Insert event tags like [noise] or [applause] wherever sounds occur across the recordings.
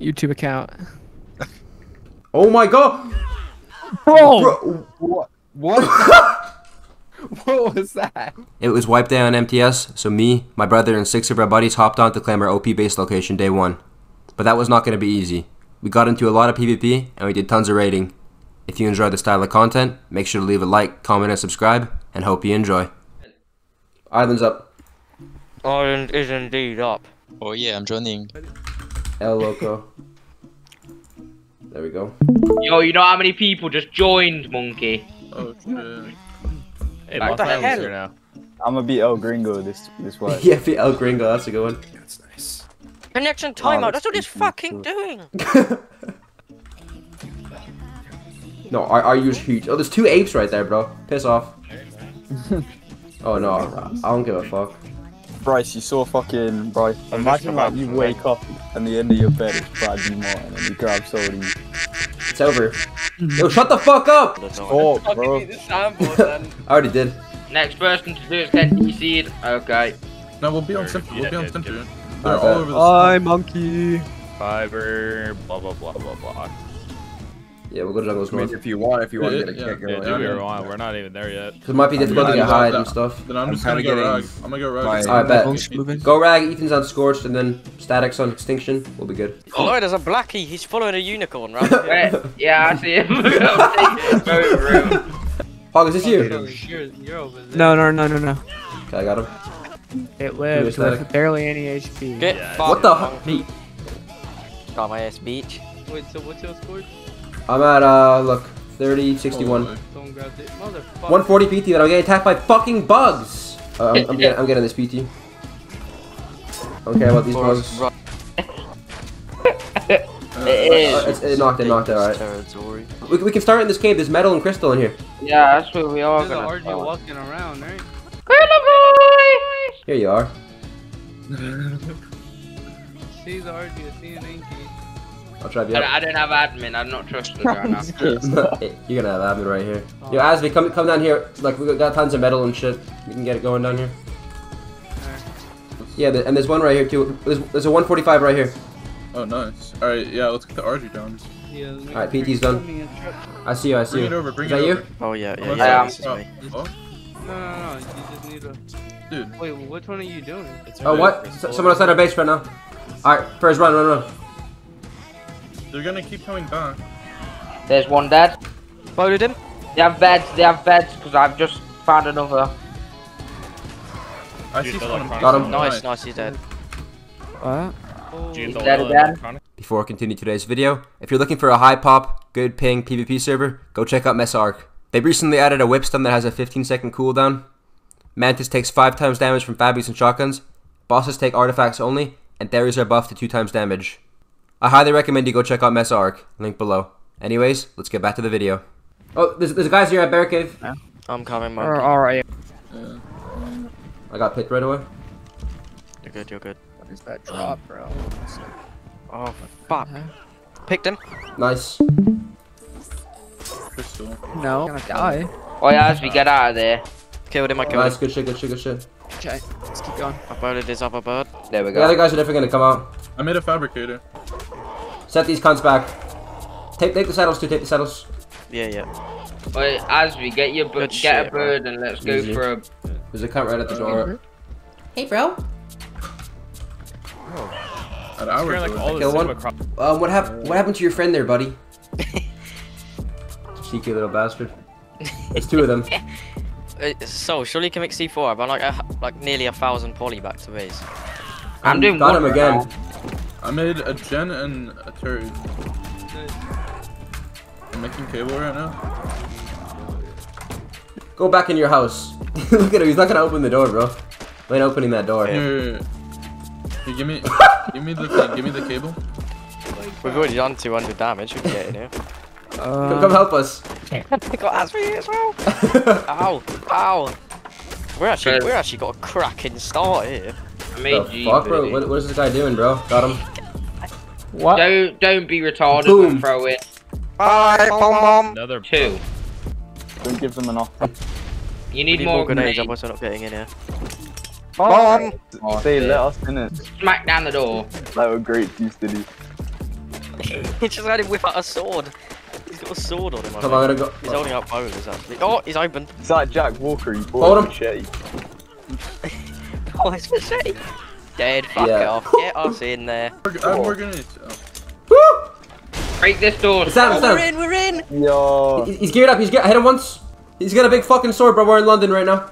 YouTube account. Oh my god! Bro, Bro, what? What? [laughs] [laughs] what was that? It was wipe day on MTS, so me, my brother, and six of our buddies hopped on to claim our OP base location day one. But that was not going to be easy. We got into a lot of PvP, and we did tons of raiding. If you enjoy the style of content, make sure to leave a like, comment, and subscribe, and hope you enjoy. Island's up. Ireland is indeed up. Oh yeah, I'm joining. El Loco. There we go. Yo, you know how many people just joined, Monkey? Oh shit. Uh, hey, What the hell? now. I'm gonna be El Gringo this this way. [laughs] yeah, be El Gringo, that's a good one. That's nice. Connection Oh, timeout. that's That's what it's fucking too. doing. [laughs] no, I, I use huge. Oh, there's two apes right there, bro. Piss off. [laughs] oh no, I don't give a fuck. Bryce, you saw fucking Bryce. Imagine like you wake up and the end of your bed is Bradley Martin and you grab Sody. It's over. Yo, shut the fuck up! Oh, bro. [laughs] I already did. Next person to do is get DC'd. Okay. No, we'll be on center. We'll be on Yeah, center. yeah, They're I all over the. Hi, monkey. Fiber, blah blah blah blah blah. Yeah, we'll go to Jungle's I mean, North. if you want, if you want to get a yeah, kick yeah, Yeah, going. do yeah. whatever want. We're not even there yet. Cause it might be difficult to get I hide know and stuff. Then I'm, I'm just gonna kinda go rag. getting I'm gonna go rag. my- It's I bet. Go rag, Ethan's on scorched, and then statics on extinction. We'll be good. Oh, there's a blackie. He's following a unicorn, right? [laughs] Yeah, I see him. Very rude. Hog, is this you? No, no, no, no, no. Okay, I got him. It lived is that? with barely any HP. Get What fucked. the? Hey, Got my ass beach. Wait, so what's your score? I'm at uh, look, 30, 61, Holy. Don't grab it. Motherfucker. 140 PT, but I'm getting attacked by fucking bugs. Uh, I'm, I'm getting, I'm getting this PT. Okay, about these bugs. Right. [laughs] It Uh, it's, it knocked it, knocked it, alright. We, we can start in this cave. There's metal and crystal in here. Yeah, that's what we are There's gonna RG walking around, right? Here you are. See the RG, I see an Inky. I'll try you I. I don't have admin. I'm not trusted [laughs] right now. [laughs] You're gonna have admin right here. Yo, oh. Asby, come come down here. Like we got tons of metal and shit. We can get it going down here. Yeah, th- and there's one right here too. There's, there's a 145 right here. Oh nice. All right, yeah. Let's get the RG down. Yeah, Alright, PT's done. me a truck. I see you. I see Bring you. it over. Bring Is it that over. you? Oh yeah, yeah, Let's- yeah. This is oh, me. oh, No, no, no. You just need a. dude. Wait, which one are you doing? Oh what? S- someone outside our base right now. All right, first run, run, run. They're gonna keep coming back. There's one dead. Voted him. They have beds. They have beds because I've just found another. I see someone. Got him. Nice, nice. He's dead. What? Oh, He's dead again. Before I continue today's video, if you're looking for a high pop, good ping PvP server, go check out MESA Ark. They recently added a whip stun that has a 15 second cooldown. Mantis takes 5 times damage from Fabies and shotguns. Bosses take artifacts only, and Theries are buffed to 2 times damage. I highly recommend you go check out MESA Ark, link below. Anyways, let's get back to the video. Oh, there's, there's guys here at Bear Cave. I'm coming, man. Alright. Yeah. I got picked right away. You're good. You're good. What is that drop, bro? Oh fuck. Picked him. Nice. Crystal. No. I'm gonna die. Oh yeah, as we get out of there. Killed him. I killed Nice, him. good shit, good shit, good shit. Okay, let's keep going. I voted his other bird. There we go. The other guys are definitely gonna come out. I made a fabricator. Set these cunts back. Take, take the saddles too, take the saddles. Yeah, yeah. Wait, as we get your Good get a shit, bird and let's go for a. There's a cunt right at the door. Hey, bro. At our Scaring, like, all Kill one. Um, what happened? What happened to your friend there, buddy? [laughs] Cheeky little bastard. There's two of them. [laughs] Uh, So surely you can make C4. I've run like a, like nearly a thousand poly back to base. I'm doing Got one him again. right I made a gen and a turret. I'm making cable right now. Go back in your house. [laughs] Look at him. He's not gonna open the door, bro. I ain't opening that door. Here, here, give me, [laughs] give me the thing. Give me the cable. We've already done 200 damage. We can get in here. Come, come help us. I [laughs] got as for you as well. ow, ow. We're actually we're actually got a cracking start here. I made The you. fuck, bro? What, what is this guy doing, bro? Got him. What? Don't don't be retarded Boom. and throw it. Bye, bomb bomb. Another Two. Don't give them enough. You need need more more grenades, grenades. otherwise we're not getting in here. Bomb. Oh, They let us in it. Smack down the door. That were great, you steady. [laughs] he just had him whip out a sword. He's got a sword on him. Come on, think. He's holding up bowlers actually. Oh, he's opened. It's like Jack Walker. He Hold bought him. a machete. [laughs] Oh, it's machete. Dead. Fuck Yeah. off. Get us in there. I have more grenades. Um, oh. Woo! Break this door. It's down, Oh, it's we're in. We're in. Yo. He- He's geared up. He's geared. I hit him once. He's got a big fucking sword, bro. We're in London right now.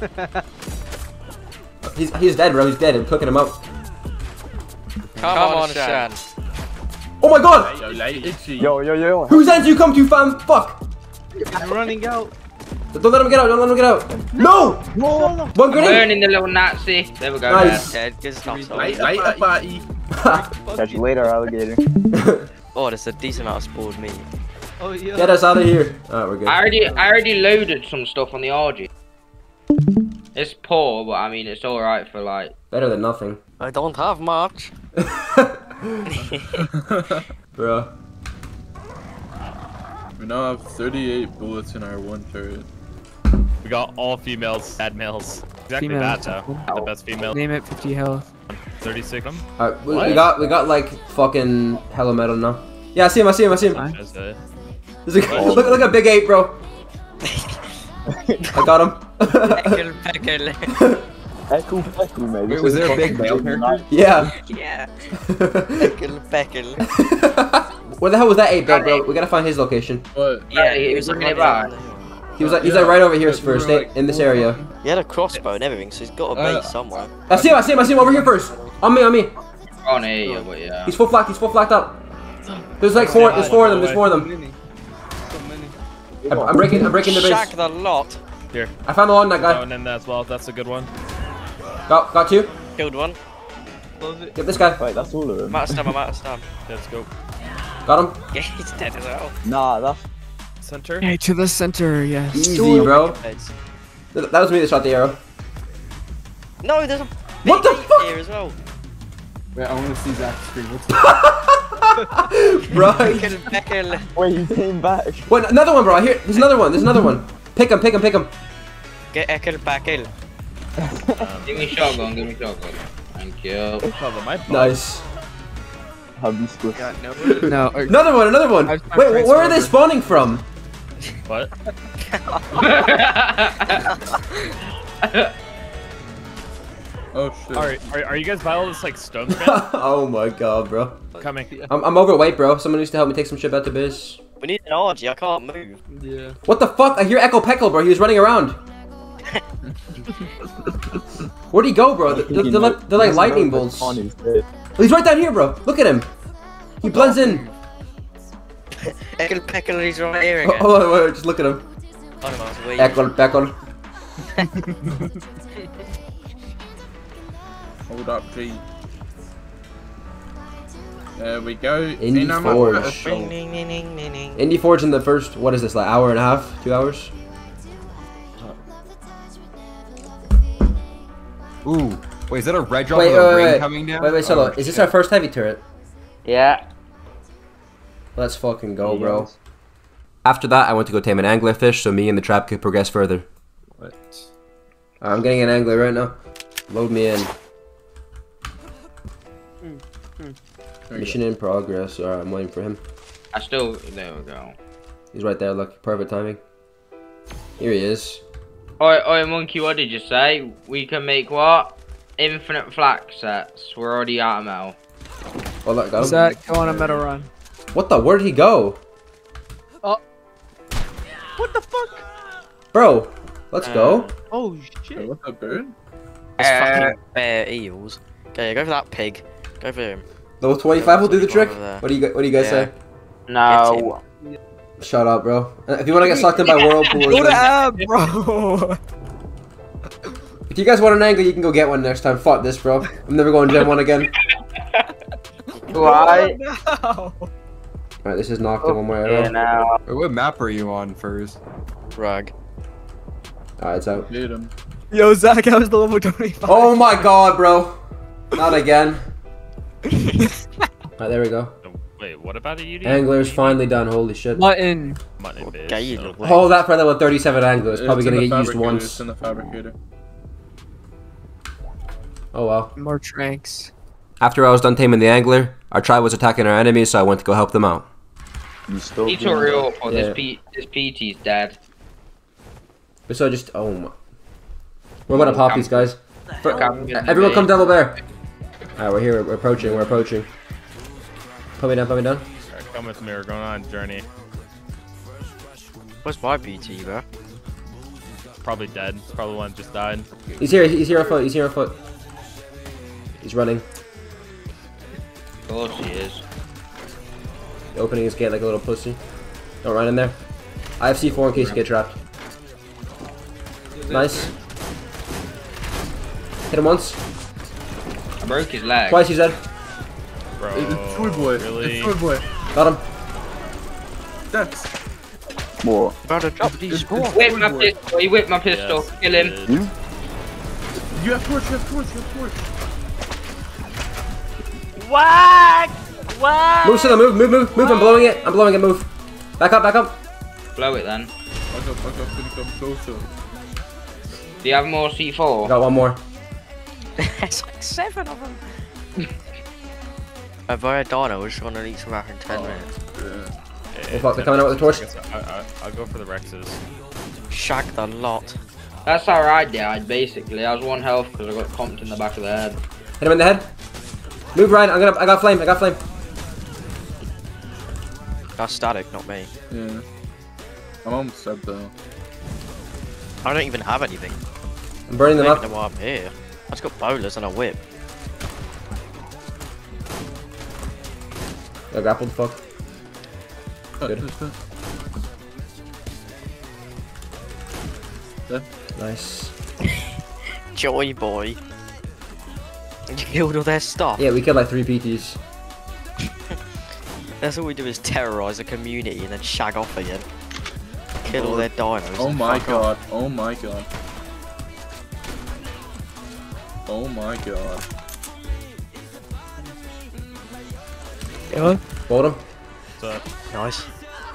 [laughs] he's he's dead, bro. He's dead. I'm cooking him up. Come, on, Shan. Oh my god! Yo. Yo, yo, yo. Whose ends you come to, fam? Fuck! He's running out. Don't let him get out. Don't let him get out. No! no! One grenade. Burning the little Nazi. There we go. Nice. Dead. Good stuff. son. I, I, a party. Catch you later, alligator. [laughs] Oh, there's a decent amount of spoiled meat. Oh yeah. Get us out of here. Alright, we're good. I already, I already loaded some stuff on the RG. It's poor, but I mean it's all right for like. Better than nothing. I don't have much. [laughs] Bro. We now have 38 bullets in our one turret. We got all females, bad males. Exactly Female. that though. The best female. Name it 50 health. 36 of them. Alright, we, we got we got like fucking hella metal now. Yeah, I see him. I see him. I see him. Fine. Just, uh, a, [laughs] look, look at Big Eight, bro. [laughs] I got him. Peckle, [laughs] peckle. Echo, echo, mate. Wait, was there a big male character? yeah. yeah. Peckle, peckle. Where the hell was that eight bro? We gotta find his location. But Yeah, he he was was looking looking at He was like he's like right over here Yeah, first, were, like, in this area. He had a crossbow and everything, so he's got a Uh, base somewhere. I see him. I see him. I see him over here first. On me. On me. On here, but yeah. He's full flacked. He's full flacked up. There's like four. There's four of them. There's four of them. Many. So many. I'm, I'm breaking. I'm breaking the Shack base. the lot. here. I found the one. That Oh, guy. and then as well. That's a good one. Got got two. Killed one. Close it. Get this guy. Wait, that's all of them. I'm out of stam, I'm out of stam. Let's go. Got him. Yeah, he's dead as well. Nah, that's. Center. Okay, to the center, yes. Easy, bro. That was me that shot the arrow. No, there's a What the fuck? here as well. Wait, I want to see Zach scream. What's [laughs] Bro. [laughs] Peckle, peckle. Wait, he came back. Wait, another one, bro. I hear. There's another one. There's another one. Pick him. Pick him. Pick him. Get eckle, [laughs] peckle. Give me shotgun. Give me shotgun. Thank you. Cover my butt. Nice. Hibiscus. Got no. No, er- Another one. Another one. I've- I've Wait, where are they spawning from? What? [laughs] oh shit. Alright, are, are you guys by all this like stone [laughs] oh my god, bro. Coming. I'm, I'm overweight, bro. Someone needs to help me take some shit back to base. We need an RG, I can't move. Yeah. What the fuck? I hear Echo Peckle, bro. He was running around. [laughs] Where'd he go, bro? They're, they're, like, they're like lightning bolts. Oh, Connie's he's right down here, bro. Look at him. He blends in. Eckle, peckle, he's right here Oh, again. oh, wait, wait, just look at him. I don't know, it's weird. Echo Peckle. [laughs] Hold up, G. There we go. Indie In Forge. Indie Forge in the first, what is this, like hour and a half? Two hours? Ooh. Wait, is that a red drop Wait, with a wait, ring wait, coming down? Wait, wait, Solo. Oh, Is this our first heavy turret? Yeah. Let's fucking go, bro. After that, I went to go tame an anglerfish so me and the trap could progress further. What? I'm getting an angler right now. Load me in. There we Mission in progress. Alright, I'm waiting for him. I still. There we go. He's right there, look. Perfect timing. Here he is. Oi, oi, monkey. What did you say? We can make what? Infinite flak sets. We're already out of metal. Oh, look, got him. Zach, go on a metal run. What the? Where did he go? Oh. What the fuck? Bro, let's go. Oh shit. what's that bird? It's Uh, fucking bear eels. Okay, go for that pig. Go for him. Level 25 will do the trick. What do you What do you guys Yeah. say? No. Shut up, bro. Uh, If you want to get sucked in by whirlpools, Go to then- Ab, [laughs] bro. if you guys want an angle, you can go get one next time. Fuck this, bro. I'm never going to Gen 1 again. Why? no. Alright, this is knocked in oh, one way Yeah, arrow. now. Wait, what map are you on first? Rag. Alright, it's out. Hit him. Yo, Zach, I was the level 25. Oh my god, bro. Not again. [laughs] Alright, there we go. Oh, Wait, what about a UD? Angler's finally done. Holy shit. Button. Mutton bitch, Okay, you so- look oh, Hold that for level 37 angler. It's probably in gonna the get used fabricator, once. It's in the fabricator. Oh well. More tranks. After I was done taming the angler, our tribe was attacking our enemies, so I went to go help them out. You still Need to doing hurry that? up or Yeah. this, P- this PT's dead. But so just oh my. We're gonna pop these guys. For- Come get the everyone come double bear. Alright, we're here, we're, we're approaching, we're approaching. Put me down, put me down. Alright, come with me. We're going on a journey. Where's my PT, bro? Probably dead. Probably one just died. He's here, he's here on foot, he's here on foot. He's running. Of course he is. Opening his gate like a little pussy. Don't run in there. I have C4 in case you get trapped. Nice. Hit him once. I broke his leg. Twice he's dead. Bro, It's Toy Boy. really? It's Toy Boy. Got him. That's. What? Brother, drop these It's- it's Whip my pistol. He whipped my pistol. Yes, Kill him. it You? You have torch, you have torch, you have torch. Move to the move, move, move, move. I'm blowing it. I'm blowing it. Move. Back up, back up. Blow it then. Back up, back up, gonna come closer. Do you have more C4? Got one more. There's like seven of them. If I had Dino, we're just gonna need some back in 10 minutes. Yeah, Oh, fuck, they're coming out with a torch. I I, I, I'll go for the Rexes. Shag the lot. That's how I died, basically. I was one health because I got comped in the back of the head. Hit him in the head. Move, Ryan. I'm gonna. I got flame. I got flame. That's static, not me. Yeah. I'm almost dead though. I don't even have anything. I'm burning them Making up. them while I'm here. I just got bowlers and a whip. I grappled. Fuck. Oh, Good. this bit. Nice. [laughs] Joy boy. You killed all their stuff. Yeah, we killed like three PTs. That's all we do is terrorize the community and then shag off again. Kill all oh, their dinos. Oh my fuck off. god, oh my god. Oh my god. Yeah. Hold him. So, Nice.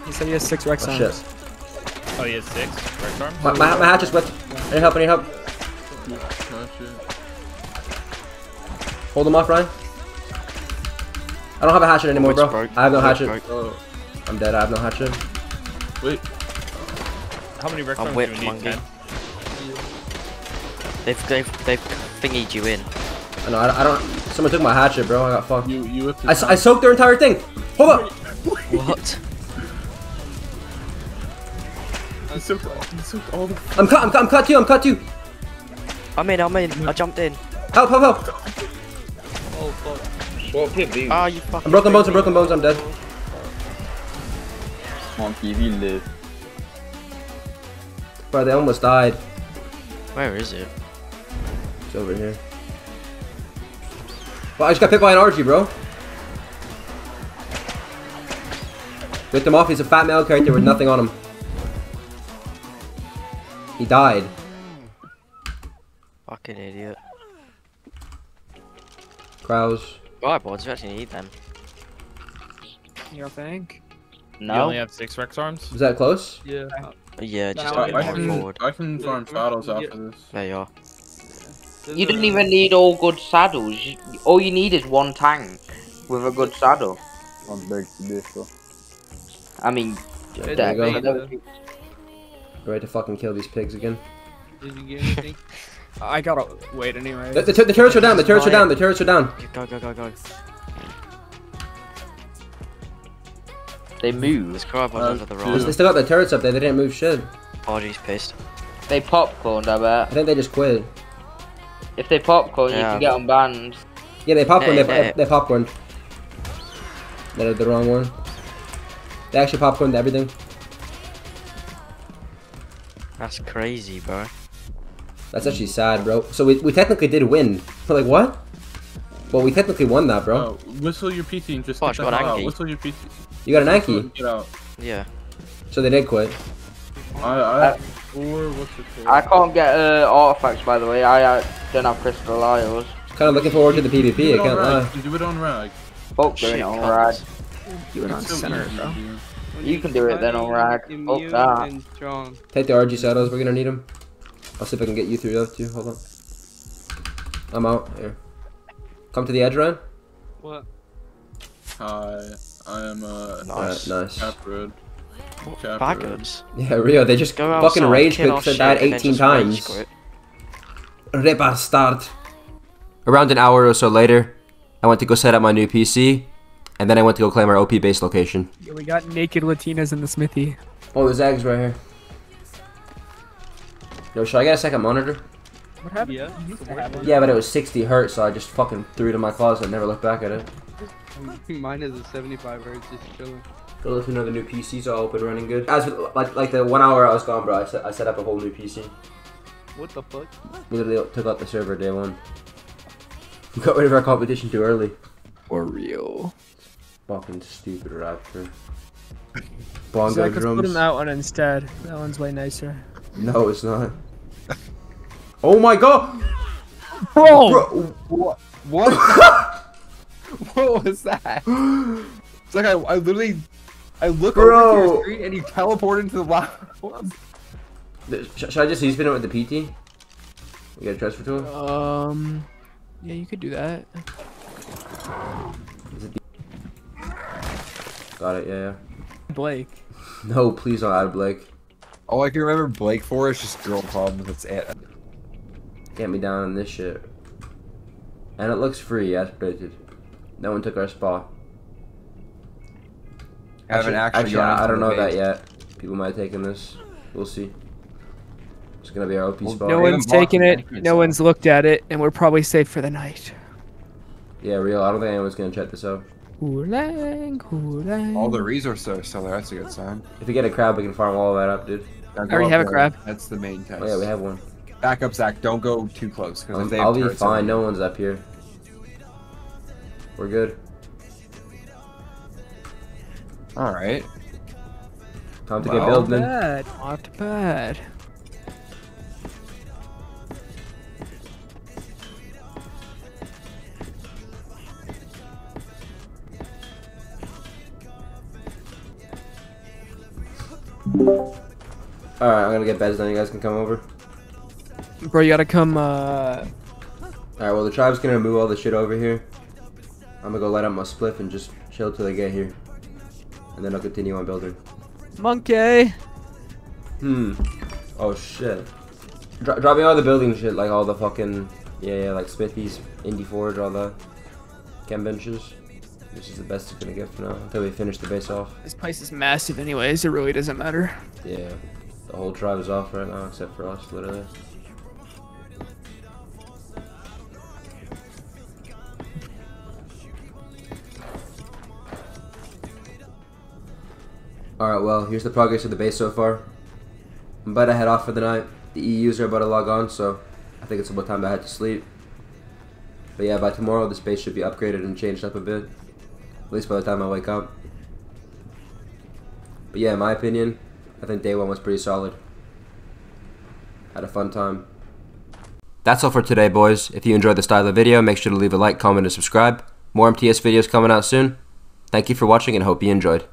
He said he has six Rex Oh arms. shit. oh, he has six Rex arms? My, my, my hatch is whipped. I need help. I need help. Oh shit. Hold him off, Ryan. I don't have a hatchet anymore, Whip's bro. broke. I have no Whip's hatchet. Oh, I'm dead. I have no hatchet. wait. How many Rex I'm do you whipped, need? monkey. 10? They've they've they've thingied you in. I know. I, I don't. Someone took my hatchet, bro. I got fucked. You, you whipped I, it. soaked their entire thing. Hold up. What? [laughs] You soaked, you soaked all the. I'm cut. I'm cut. I'm cut too. I'm cut too. I'm in. I'm in. I jumped in. Help! Help! Help! Oh fuck. Swap your boots. Ah, you fucking. I'm broken bones. I'm broken bones. I'm dead. Monkey, he live. Bro, they almost died. Where is it? It's over here. Well, I just got picked by an RG, bro. Whipped him off. He's a fat male character with nothing on him. He died. Fucking idiot. Kraus. Right, boys, we actually need them. You think? You no. only have six Rex arms? Was that close? Yeah. Uh, yeah, just No, a I, I more can, forward. I can farm saddles after this. There you are. You don't even need all good saddles. All you need is one tank with a good saddle. I'm big to this, bro. I mean, There that- you go. Ready to fucking kill these pigs again. Did you get anything? [laughs] I gotta wait anyway. The, the, the turrets are down. The turrets are down. The turrets are down. Go, go, go, go. they move. There's crab Uh, under the dude. They, rock. they still got the turrets up there. They didn't move shit. RG's pissed. They popcorned, I bet. I think they just quit. If they popcorn, you can get them banned. Yeah, they popcorned. Hey, they, hey. they popcorned. They did the wrong one. They actually popcorned everything. That's crazy, bro. That's actually sad, bro. So we, we technically did win. We're [laughs] like, what? Well, we technically won that, bro. Oh, whistle your PC and just Oh, get the got hell out. Anki. Whistle your PC. You got an Whistle Anki. Get out. Yeah. So they did quit. I, I, or what's it called? I can't get uh, artifacts, by the way. I uh, don't have crystal isles. Kind of looking forward to the Do PvP, it I can't rag. lie. You do it on rag. Fuck Shit, doing it on rag. You went on so center, easy, bro. dude. You can do it then on rag. Fuck Immune that. Take the RG saddles, we're gonna need them. I'll see if I can get you through those too. Hold on. I'm out. Here. Come to the edge, Ryan. What? Hi, I am uh, Nice. Uh, nice. Caproad. Caproad. Baggers. Yeah, Rio, they just Go fucking outside, rage quit our 'cause I shit, died 18 times. quit. Rebastard. Around an hour or so later, I went to go set up my new PC, and then I went to go claim our OP base location. Yeah, we got naked Latinas in the smithy. Oh, there's eggs right here. Yo, should I get a second monitor? What happened? Yeah. You used to have one. Yeah, but it was 60 hertz, so I just fucking threw it in my closet and never looked back at it. [laughs] Mine is a 75 hertz, just chilling. Go look for the new PC's all up and running good. As with, like like the one hour I was gone, bro, I set, I set up a whole new PC. What the fuck? We literally took out the server day one. We [laughs] got rid of our competition too early. For real. Fucking stupid raptor. Zach, Bongo let's put drums. him that one instead. That one's way nicer. No, it's not. Oh my god! Bro! Bro, What? What? [laughs] what was that? It's like I, I literally, I look over to Bro. your screen and you teleport into the last one. sh- should I just spin it with the PT? You got a transfer tool? Um, yeah, you could do that. Got it, yeah, yeah. Blake. [laughs] No, please don't add Blake. All I can remember Blake for is just girl problems. That's it. Get me down on this shit. And it looks free, as predicted. No one took our spot. I haven't actually. actually gone I, I don't the know that yet. People might have taken this. We'll see. It's gonna be our OP Well, spot. No one's blocked taken it. No yet. one's looked at it, and we're probably safe for the night. Yeah, real. I don't think anyone's gonna check this out. Hoolang, hoolang. All the resources are still there. That's a good sign. If we get a crab, we can farm all that up, dude. Now go already up have a crab. That's the main test. Oh yeah, we have one. Back up, Zach. Don't go too close. Because Um, they I'll be fine. on No one's up here. We're good. All right. Time to Well, get Not building. bad. Not bad. Alright, I'm gonna get beds done. You guys can come over. Bro, you gotta come, uh... Alright, well, the tribe's gonna move all the shit over here. I'm gonna go light up my spliff and just chill till they get here. And then I'll continue on building. Monkey! Hmm. Oh shit. Dro- drop me all the building shit, like all the fucking yeah, yeah, like Smithies, Indie Forge, all the chem benches. This is the best it's gonna get for now until we finish the base off. This place is massive anyways, it really doesn't matter. Yeah, the whole tribe is off right now except for us, literally. Alright, well, here's the progress of the base so far. I'm about to head off for the night. The EUs are about to log on, so I think it's about time to head to sleep. But yeah, by tomorrow, this base should be upgraded and changed up a bit. At least by the time I wake up. But yeah, in my opinion, I think day one was pretty solid. Had a fun time. That's all for today, boys. If you enjoyed the style of video, make sure to leave a like, comment, and subscribe. More MTS videos coming out soon. Thank you for watching and hope you enjoyed.